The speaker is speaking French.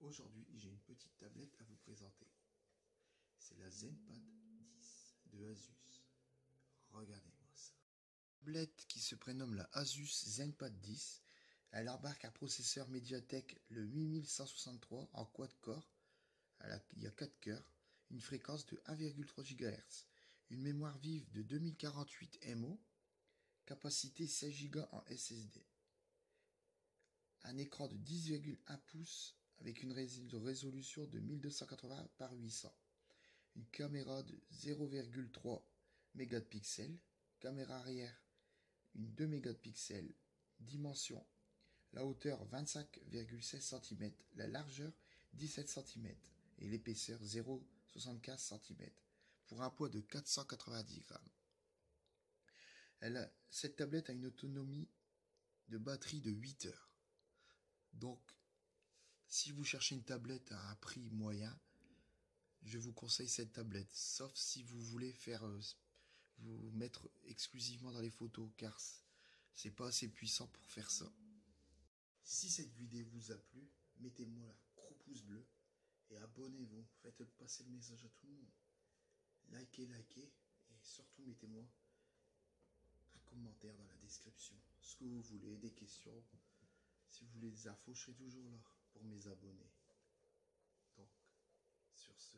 Aujourd'hui, j'ai une petite tablette à vous présenter. C'est la ZenPad 10 de Asus. Regardez-moi ça. Tablette qui se prénomme la Asus ZenPad 10. Elle embarque un processeur Mediatek le 8163 en quad-core. Il y a 4 cœurs, une fréquence de 1,3 GHz, une mémoire vive de 2048 MO, capacité 16 Go en SSD, un écran de 10,1 pouces avec une résolution de 1280 par 800, une caméra de 0,3 mégapixels, caméra arrière une 2 mégapixels, dimension la hauteur 25,16 cm, la largeur 17 cm et l'épaisseur 0,75 cm pour un poids de 490 grammes. Cette tablette a une autonomie de batterie de 8 heures. Donc, si vous cherchez une tablette à un prix moyen, je vous conseille cette tablette. Sauf si vous voulez faire euh, vous mettre exclusivement dans les photos, car c'est pas assez puissant pour faire ça. Si cette vidéo vous a plu, mettez-moi un gros pouce bleu et abonnez-vous. Faites passer le message à tout le monde. Likez, likez et surtout mettez-moi un commentaire dans la description. Ce que vous voulez, des questions. Si vous voulez des infos, je serai toujours là pour mes abonnés. Donc, sur ce,